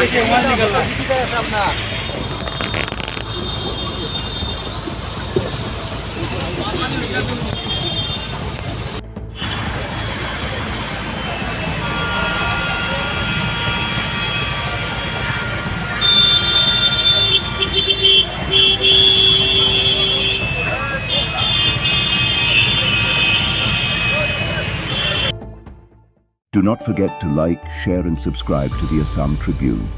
निकल रहा है। Do not forget to like, share and subscribe to the Assam Tribune.